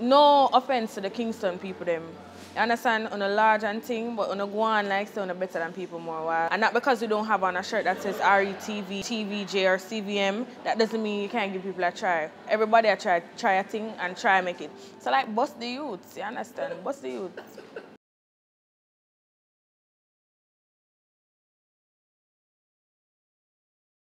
no offense to the Kingston people them. You understand on a large and thing, but on a go on like say on a better than people more while. And not because you don't have on a shirt that says RETV, TVJ or CVM, that doesn't mean you can't give people a try. Everybody a try try a thing and try make it. So like bust the youths, you understand? Bust the youths.